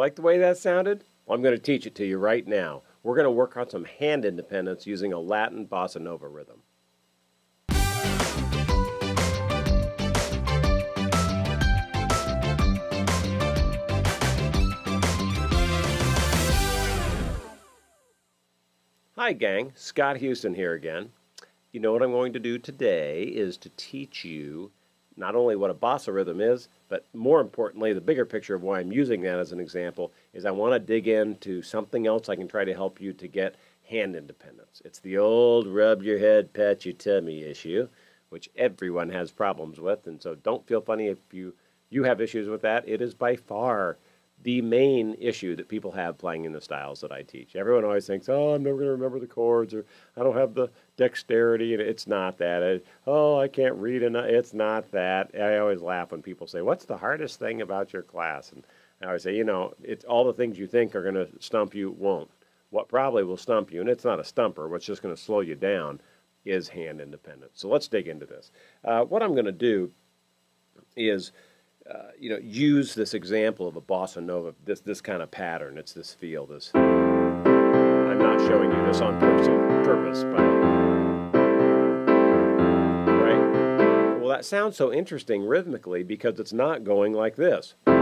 like the way that sounded? Well, I'm going to teach it to you right now. We're going to work on some hand independence using a Latin bossa nova rhythm. Hi, gang. Scott Houston here again. You know what I'm going to do today is to teach you not only what a bossa rhythm is, but more importantly, the bigger picture of why I'm using that as an example is I want to dig into something else I can try to help you to get hand independence. It's the old rub your head, pat your tummy issue, which everyone has problems with. And so don't feel funny if you, you have issues with that. It is by far the main issue that people have playing in the styles that I teach. Everyone always thinks, oh, I'm never going to remember the chords, or I don't have the dexterity, and it's not that. Oh, I can't read enough. It's not that. I always laugh when people say, what's the hardest thing about your class? And I always say, you know, it's all the things you think are going to stump you won't. What probably will stump you, and it's not a stumper, what's just going to slow you down, is hand independence. So let's dig into this. Uh, what I'm going to do is uh, you know, use this example of a bossa nova, this this kind of pattern. It's this feel. This. I'm not showing you this on purpose, but right. Well, that sounds so interesting rhythmically because it's not going like this. You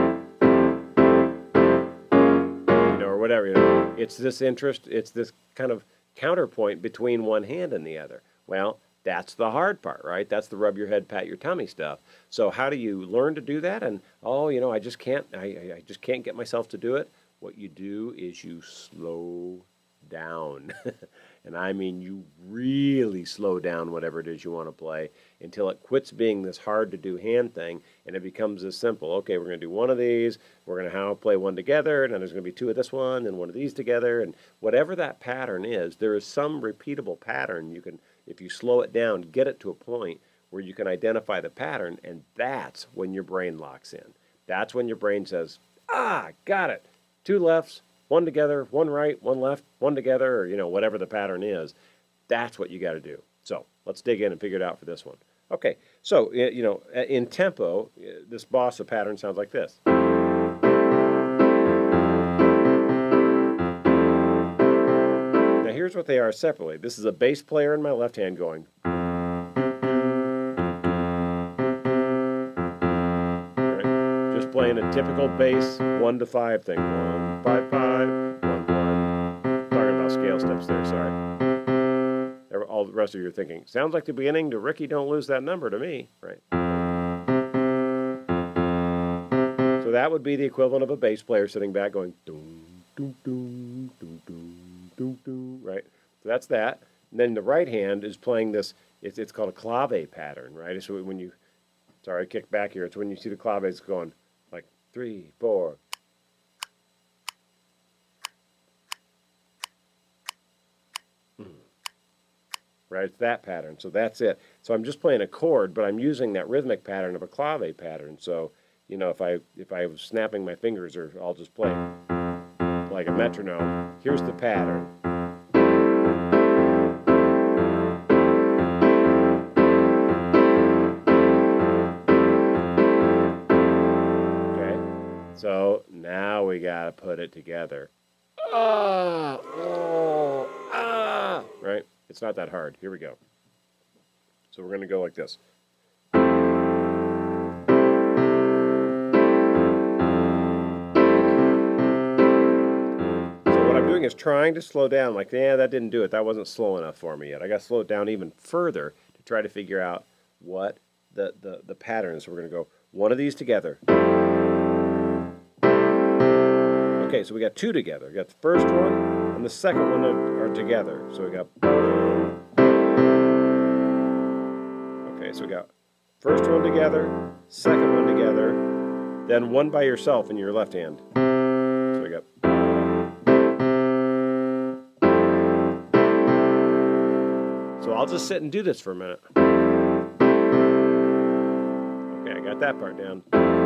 know, or whatever. You know, it's this interest. It's this kind of counterpoint between one hand and the other. Well, that's the hard part, right? That's the rub your head, pat your tummy stuff. So how do you learn to do that? And oh, you know, I just can't. I, I just can't get myself to do it. What you do is you slow down, and I mean you really slow down whatever it is you want to play until it quits being this hard to do hand thing, and it becomes as simple. Okay, we're going to do one of these. We're going to how play one together, and then there's going to be two of this one, and one of these together, and whatever that pattern is, there is some repeatable pattern you can if you slow it down, get it to a point where you can identify the pattern, and that's when your brain locks in. That's when your brain says, ah, got it. Two lefts, one together, one right, one left, one together, or you know, whatever the pattern is. That's what you got to do. So let's dig in and figure it out for this one. Okay, so you know, in tempo, this bossa pattern sounds like this. Here's what they are separately. This is a bass player in my left hand going. Right. Just playing a typical bass one to five thing. One, five, five, one, one. Talking about scale steps there, sorry. All the rest of you are thinking, sounds like the beginning to Rikki Don't Lose That Number to me, right? So that would be the equivalent of a bass player sitting back going, doom, doom, doom, That's that. And then the right hand is playing this, it's, it's called a clave pattern, right? So when you, sorry, I kick back here. It's when you see the claves going like three, four, hmm. right? It's that pattern. So that's it. So I'm just playing a chord, but I'm using that rhythmic pattern of a clave pattern. So, you know, if I if I was snapping my fingers, or I'll just play like a metronome. Here's the pattern. So now we got to put it together. Ah, oh, ah, right? It's not that hard. Here we go. So we're going to go like this. So what I'm doing is trying to slow down. Like, yeah, that didn't do it. That wasn't slow enough for me yet. I got to slow it down even further to try to figure out what the, the, the pattern is. So we're going to go one of these together. Okay, so we got two together. We got the first one and the second one are together. So we got. Okay, so we got first one together, second one together, then one by yourself in your left hand. So we got. So I'll just sit and do this for a minute. Okay, I got that part down.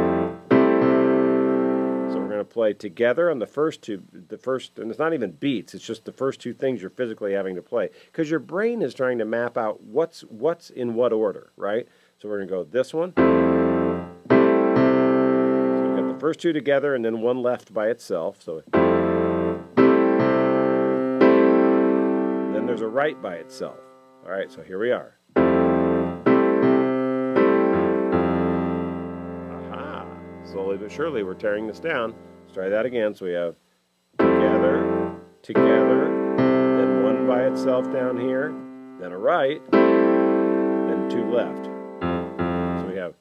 So we're going to play together on the first two, the first, and it's not even beats, it's just the first two things you're physically having to play. Because your brain is trying to map out what's, what's in what order, right? So we're going to go this one. So got the first two together and then one left by itself. So then there's a right by itself. All right, so here we are. Slowly but surely, we're tearing this down. Let's try that again. So we have together, together, then one by itself down here, then a right, then two left. So we have.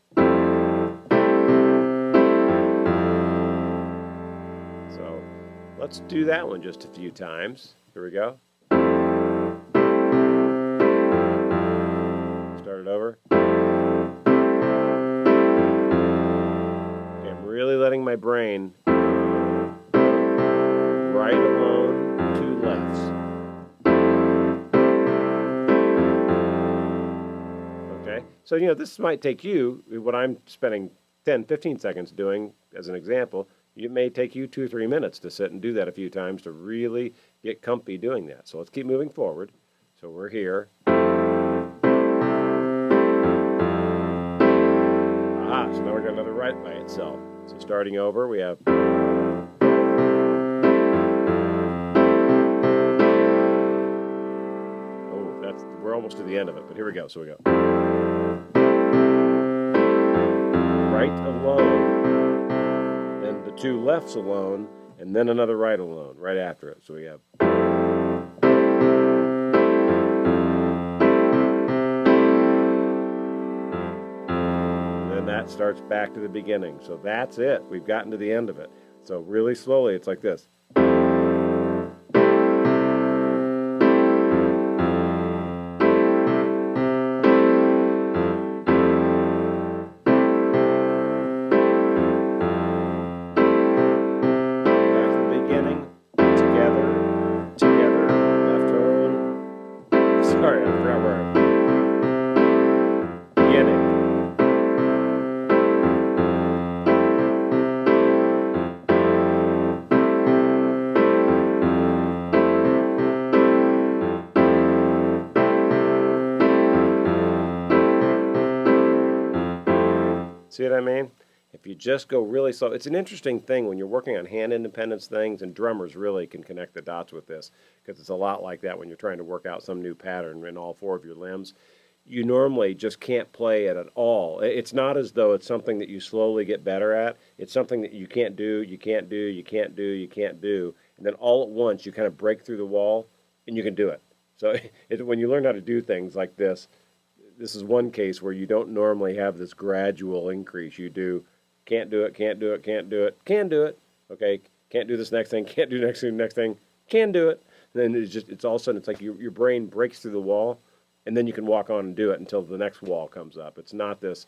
So let's do that one just a few times. Here we go. Start it over. Really letting my brain right alone, two lefts. Okay, so you know, this might take you, what I'm spending 10, 15 seconds doing as an example, it may take you two or three minutes to sit and do that a few times to really get comfy doing that. So let's keep moving forward. So we're here. Ah, so now we're got another right by itself. So starting over, we have Oh, that's we're almost to the end of it, but here we go. So we go. Right alone, then the two lefts alone, and then another right alone right after it. So we have starts back to the beginning. So that's it. We've gotten to the end of it. So really slowly, it's like this. Back to the beginning. Together. Together. Left tone. Sorry, I forgot where See what I mean? If you just go really slow, it's an interesting thing when you're working on hand independence things, and drummers really can connect the dots with this because it's a lot like that when you're trying to work out some new pattern in all four of your limbs. You normally just can't play it at all. It's not as though it's something that you slowly get better at. It's something that you can't do, you can't do, you can't do, you can't do, and then all at once you kind of break through the wall and you can do it. So it, when you learn how to do things like this, this is one case where you don't normally have this gradual increase. You do can't do it, can't do it, can't do it, can do it. Okay, can't do this next thing, can't do next thing, next thing, can do it. And then it's just it's all of a sudden it's like your your brain breaks through the wall, and then you can walk on and do it until the next wall comes up. It's not this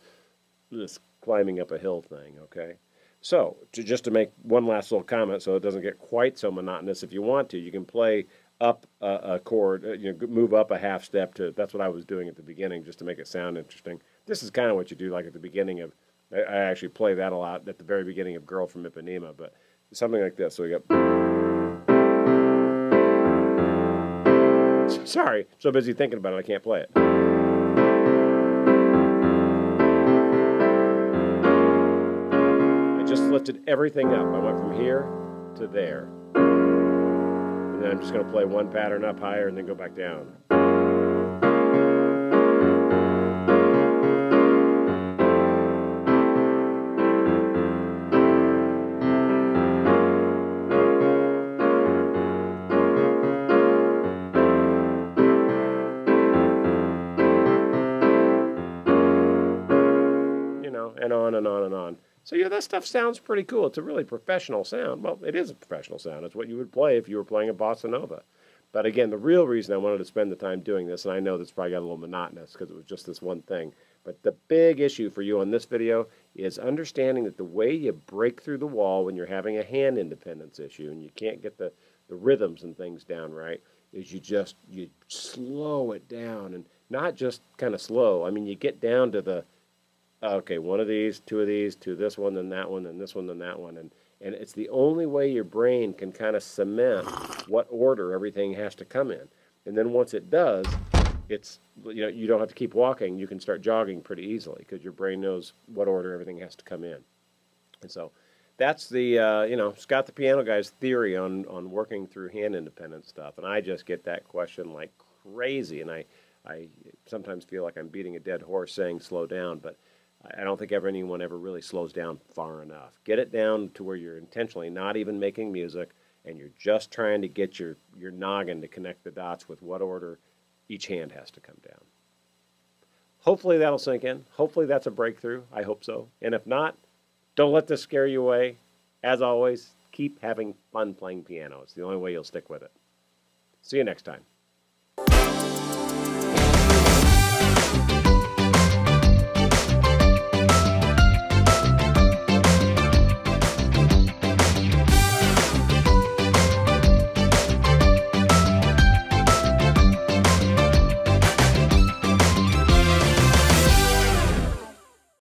this climbing up a hill thing. Okay. So, to, just to make one last little comment, so it doesn't get quite so monotonous, if you want to, you can play up a, a chord, uh, you know, move up a half step to. That's what I was doing at the beginning, just to make it sound interesting. This is kind of what you do, like at the beginning of. I, I actually play that a lot at the very beginning of "Girl from Ipanema," but something like this. So we got. Sorry, so busy thinking about it, I can't play it. I just lifted everything up. I went from here to there. Then I'm just going to play one pattern up higher and then go back down. You know, and on and on and on. So yeah, that stuff sounds pretty cool. It's a really professional sound. Well, it is a professional sound. It's what you would play if you were playing a bossa nova. But again, the real reason I wanted to spend the time doing this, and I know this probably got a little monotonous because it was just this one thing, but the big issue for you on this video is understanding that the way you break through the wall when you're having a hand independence issue and you can't get the, the rhythms and things down right is you just you slow it down and not just kind of slow. I mean, you get down to the okay, one of these, two of these, two this one, then that one, then this one, then that one, and and it's the only way your brain can kind of cement what order everything has to come in. And then once it does, it's you know you don't have to keep walking. You can start jogging pretty easily because your brain knows what order everything has to come in. And so that's the uh, you know Scott the piano guy's theory on on working through hand independent stuff, and I just get that question like crazy, and I I sometimes feel like I'm beating a dead horse saying slow down, but I don't think ever anyone ever really slows down far enough. Get it down to where you're intentionally not even making music, and you're just trying to get your your noggin to connect the dots with what order each hand has to come down. Hopefully that'll sink in. Hopefully that's a breakthrough. I hope so. And if not, don't let this scare you away. As always, keep having fun playing piano. It's the only way you'll stick with it. See you next time.